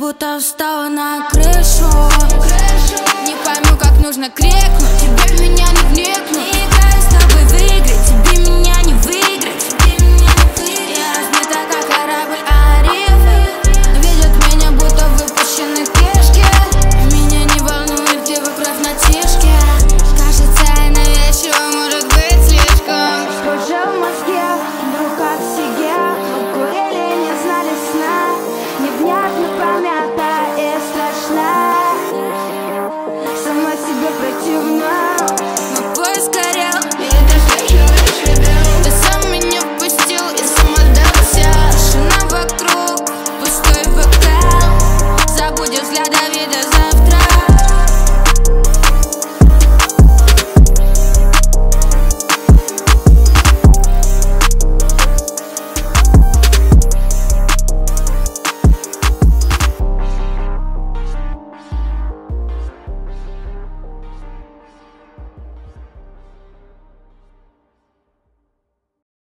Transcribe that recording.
будто встала на крышу. Не пойму, как нужно крикнуть. Тебе меня